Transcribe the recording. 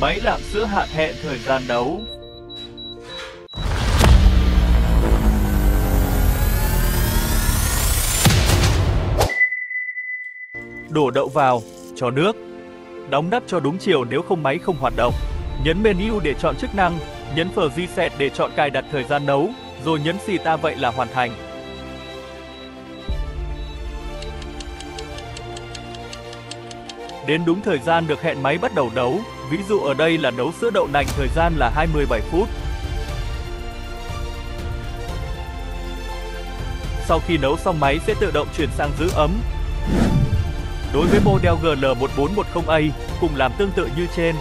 Máy làm sữa hạn hẹn thời gian nấu. Đổ đậu vào, cho nước. Đóng nắp cho đúng chiều nếu không máy không hoạt động. Nhấn menu để chọn chức năng, nhấn phờ reset để chọn cài đặt thời gian nấu, rồi nhấn xì ta vậy là hoàn thành. Đến đúng thời gian được hẹn máy bắt đầu nấu, ví dụ ở đây là nấu sữa đậu nành thời gian là 27 phút. Sau khi nấu xong máy sẽ tự động chuyển sang giữ ấm. Đối với model GL1410A, cùng làm tương tự như trên,